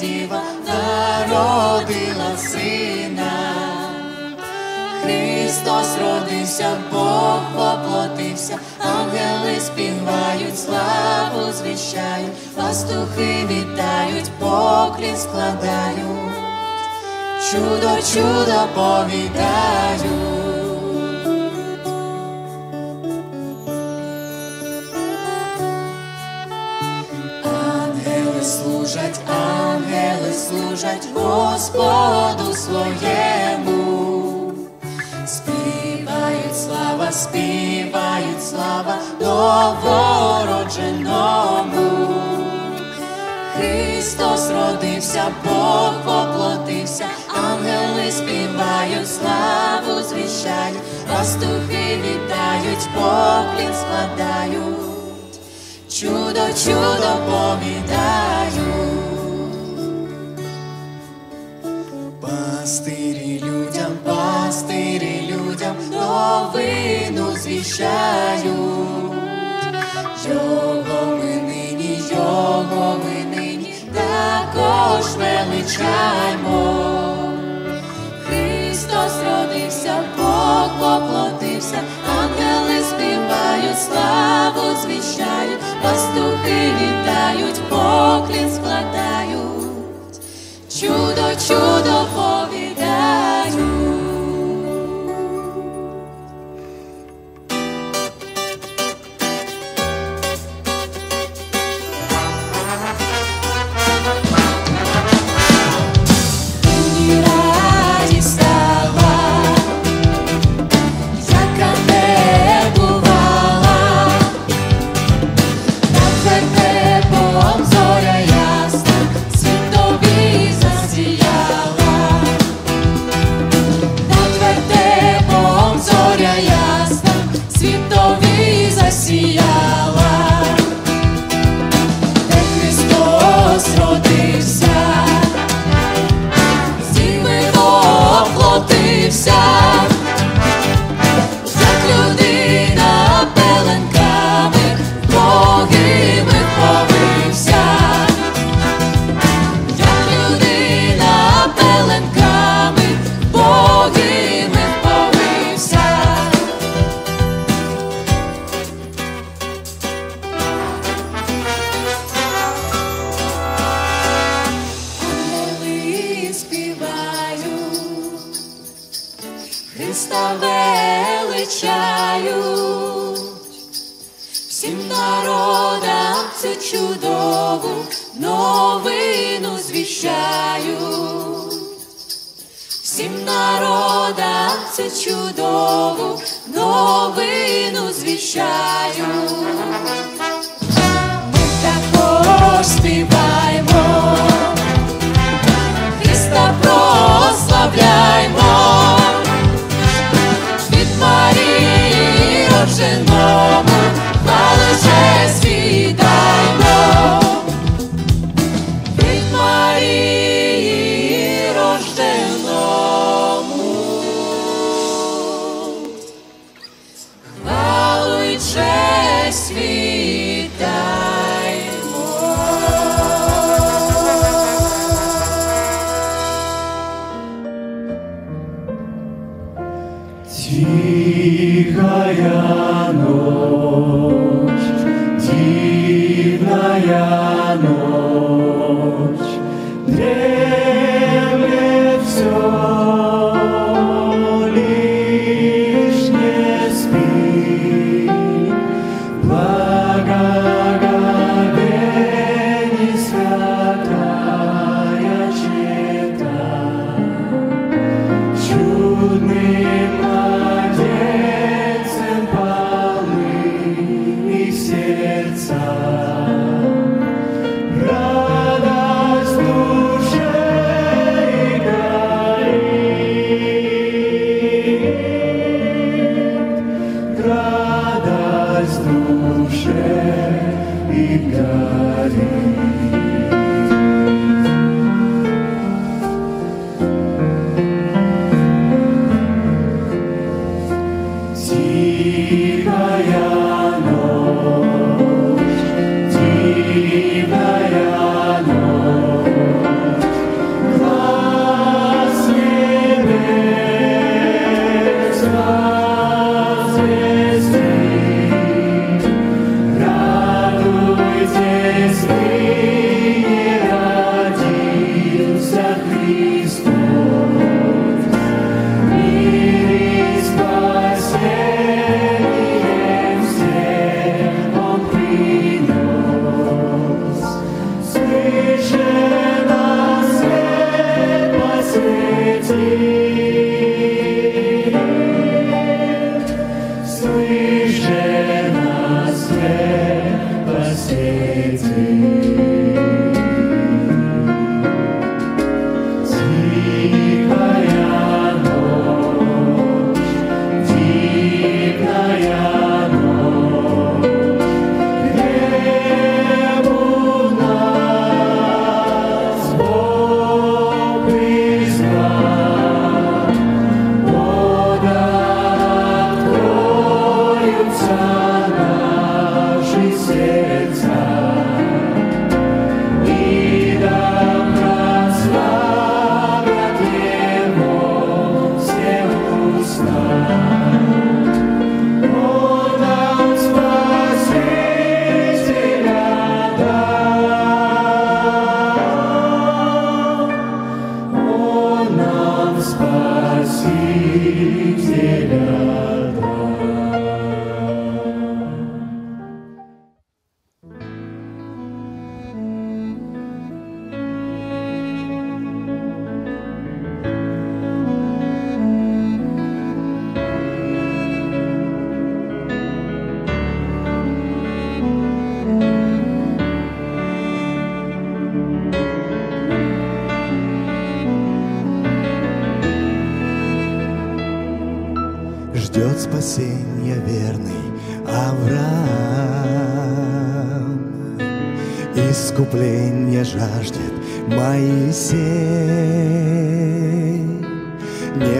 діва, народила сина. Христос родився, Бог воплотився, ангели співають, славу звіщають, пастухи вітають, поклін складають чудо, чудо повідаю. Ангели служать, служать Господу своєму. Співають слава, співають слава новородженому. Христос родився, Бог воплотився, ангели співають, славу звіщають, пастухи вітають, поклін складають, чудо, чудо повідають. Пастирі людям, пастирі людям новину звіщають. Його ми нині, його ми нині також величаймо. Христос родився, Бог поплотився, ангели співають, славу звіщають, пастухи вітають, поклін складають, чудо, чудо see.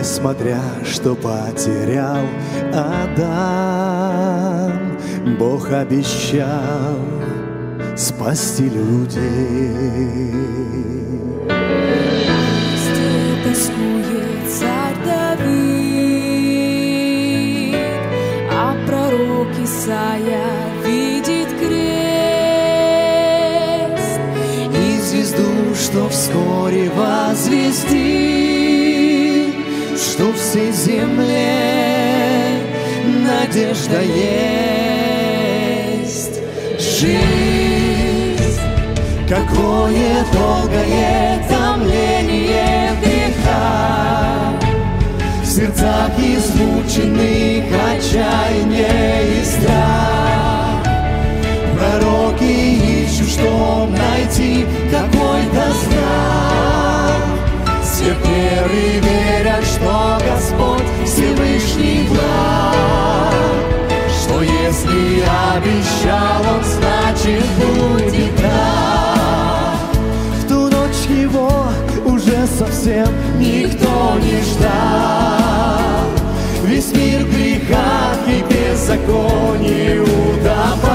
Несмотря, что потерял Адам, Бог обещал спасти людей. Тоскует царь Давид, а пророк Исаия видит крест. И звезду, что вскоре возвестит, что всей земле надежда есть. Жизнь, какое долгое томление греха, в сердцах измученных отчаяние и страх. Пророки ищут, чтоб найти какой-то знак. Веры верят, что Господь Всевышний благ, что если обещал Он, значит будет так. В ту ночь его уже совсем никто не ждал. Весь мир в грехах и беззаконии утопал.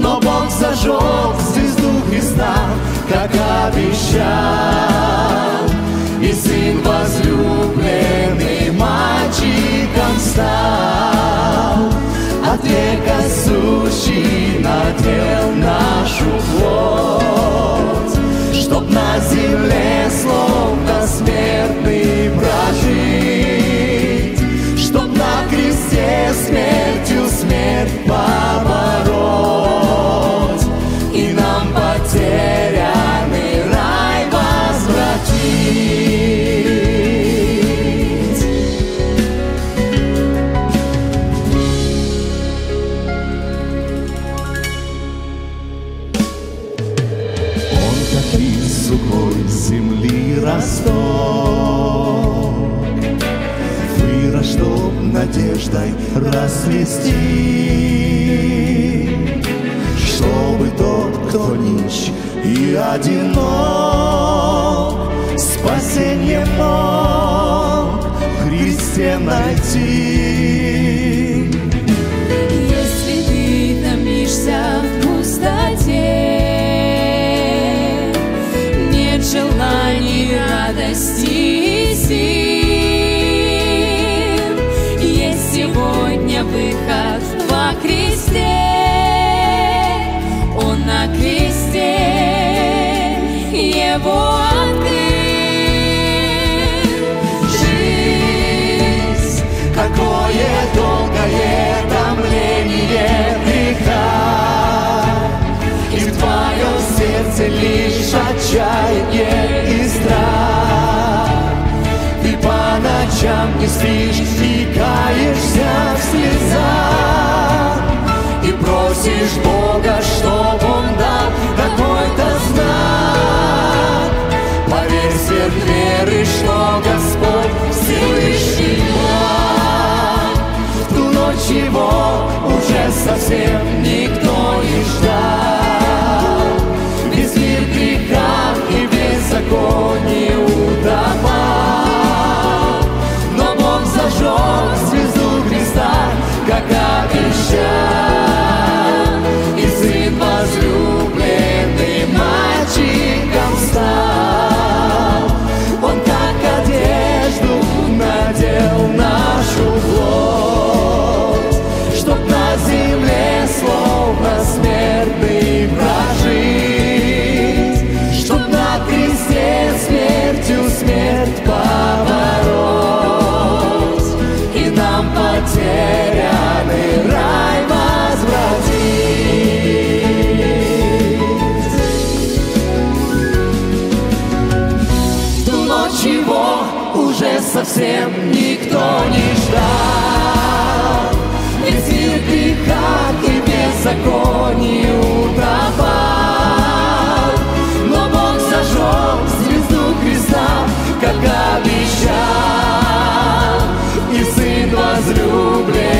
Но Бог зажег звезду Христа, как обещал. И Сын возлюбленный мальчиком стал. От века сущий надел нашу плоть, Чтоб на земле расцвести, Чтобы тот, кто нищ и одинок, Спасение мог в Христе найти. такое долгое томление греха. И в твоем сердце лишь отчаяние и страх. Ты по ночам не спишь и каешься в слезах. И просишь Бога его уже совсем никто совсем никто не ждал. Без как и беззаконий утопал. Но Бог зажег звезду креста, как обещал, и Сын возлюблен.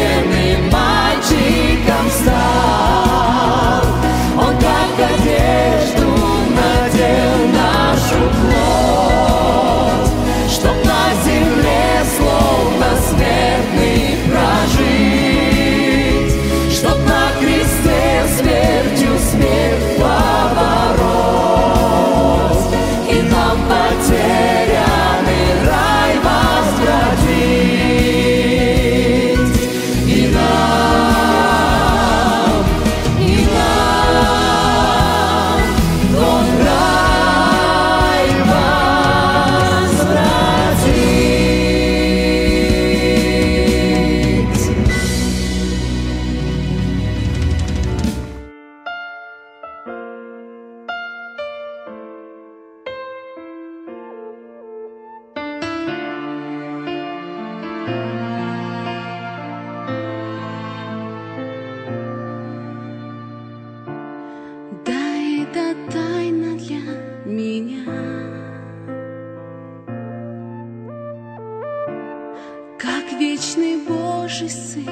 вечный Божий Сын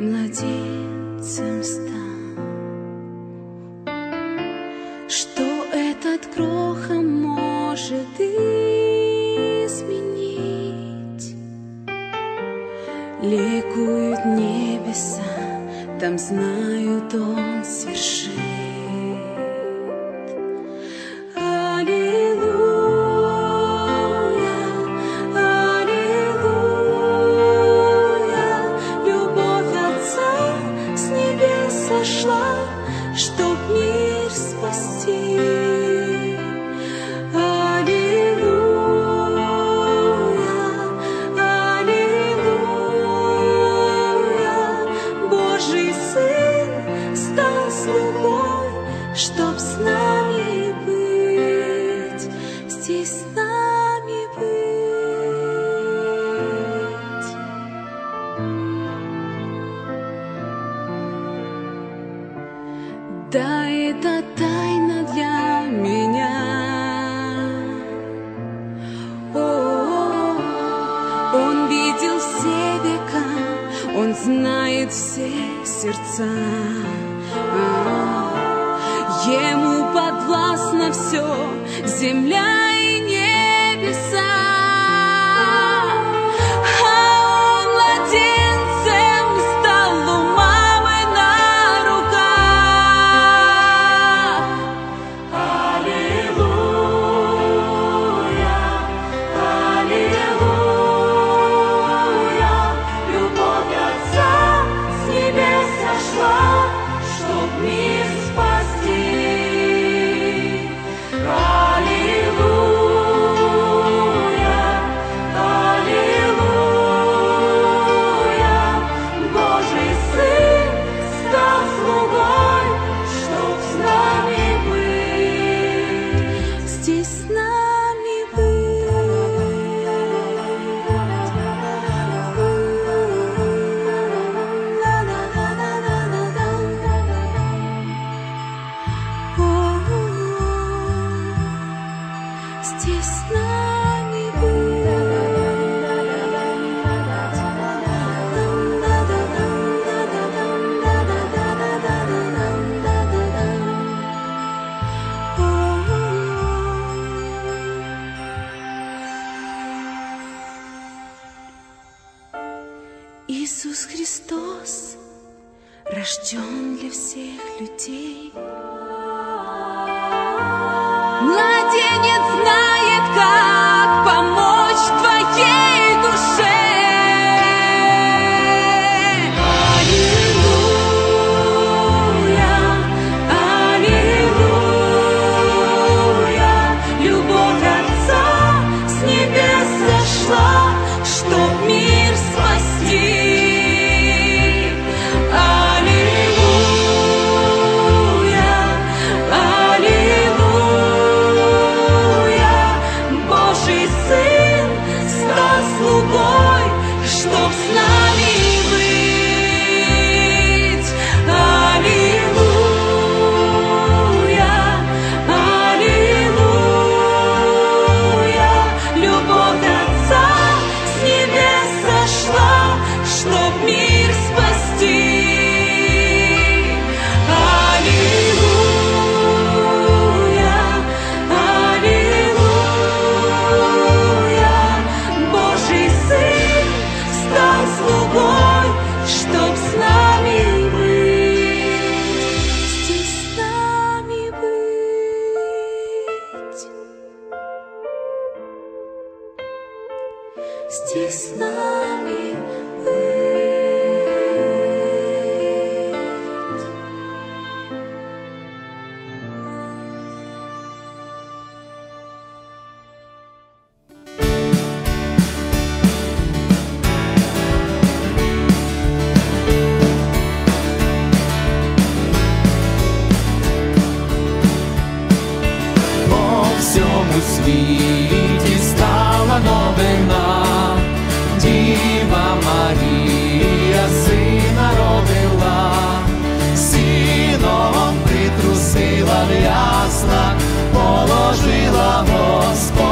младенцем стал. Что этот кроха может изменить? Ликуют небеса, там знают, знает все сердца. Ему подвластно все, земля здесь на положила Господнього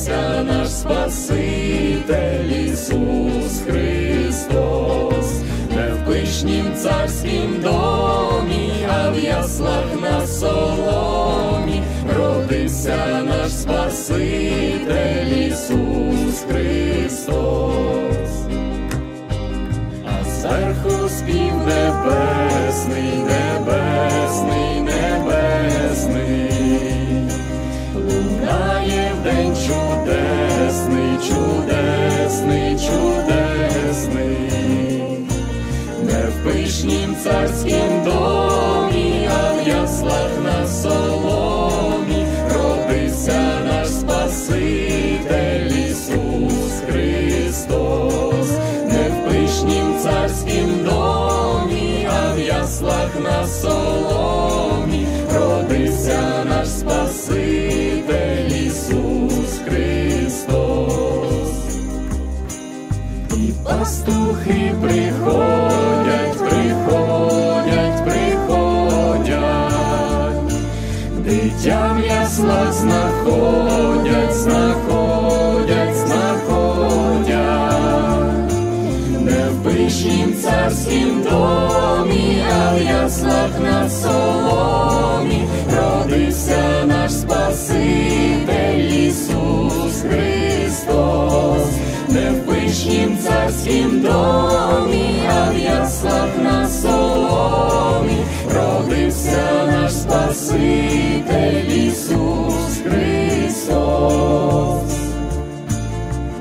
родився наш Спаситель Ісус Христос, не в пишнім царськім домі, а в яслах на соломі. Родився наш Спаситель Ісус Христос. А зверху спів небесний, небесний, небесний, лунає день чудесний, чудесний, чудесний, не в пишнім царськім домі, а в яслах на соломі родився наш Спаситель Ісус Христос, не в пишнім царськім домі, а в яслах на соломі родився наш Спаситель пастухи приходять, приходять, приходять, дитя в знаходять, знаходять, в пишнім царськім домі, а в яслах на соломі. Родився наш Спаситель Ісус Христос.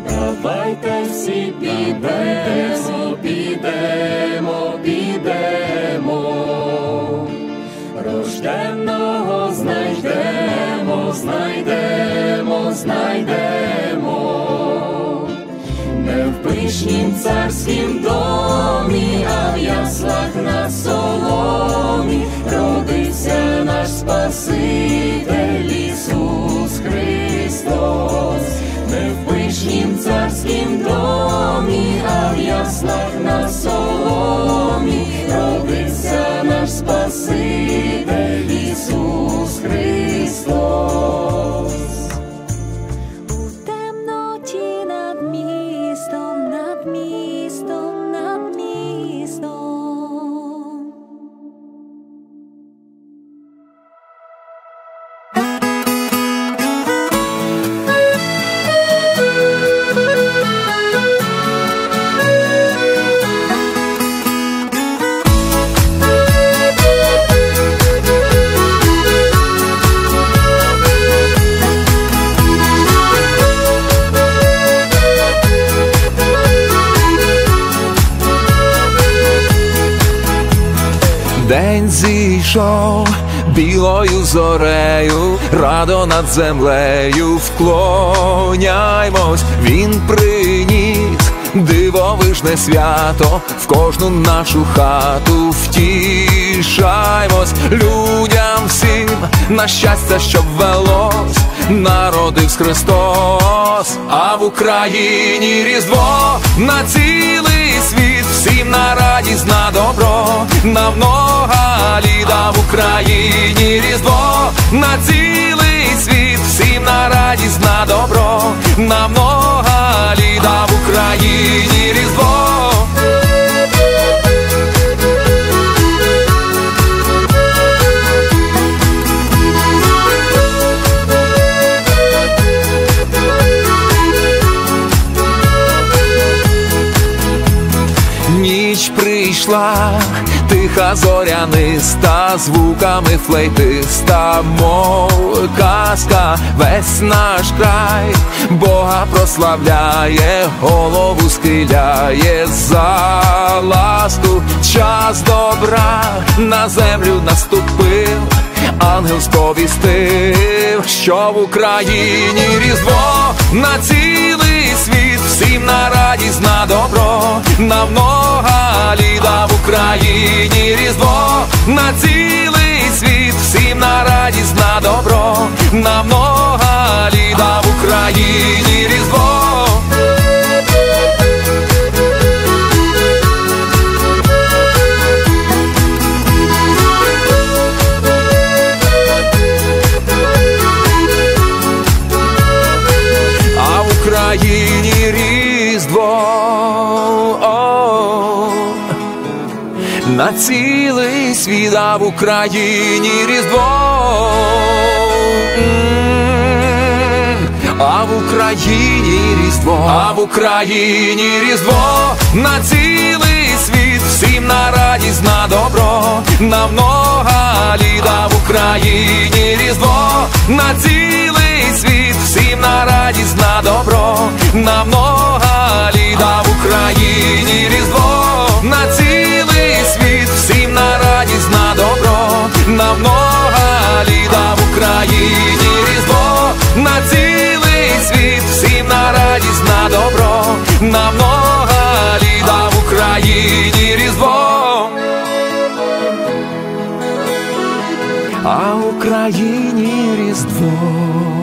Давайте всі підемо, підемо, підемо, рожденного знайдемо, знайдемо, знайдемо, в пишнім царськім домі, а в яслах на соломі родився наш Спаситель Ісус Христос, не в пишнім царськім домі, а в яслах на соломі родився наш Спаситель Ісус землею вклоняймось, він приніс дивовижне свято. В кожну нашу хату втішаймось. Людям всім на щастя, щоб велось, народився Христос, а в Україні Різдво на цілий світ, всім на радість, на добро, на много літа в Україні Різдво на цілий радість, на добро, на много літа в Україні зоряниста, звуками флейтиста, мов казка, весь наш край, Бога прославляє, голову схиляє за ласку, час добра на землю наступив. Ангел сповістив, що в Україні різдво на цілий всім на радість, на добро, на много літа в Україні різдво на цілий світ, всім на радість, на добро, на много літа в Україні різдво. Цілий світ, а в Україні різдво. А в Україні різдво, а в Україні різдво. На цілий світ, всім на радість, на добро, на много літа в Україні різдво. На цілий світ, всім на радість, на добро, на много літа в Україні різдво. На цілий на много ліда в Україні різдво на цілий світ, всім на радість, на добро, на много ліда в Україні різдво. А в Україні різдво.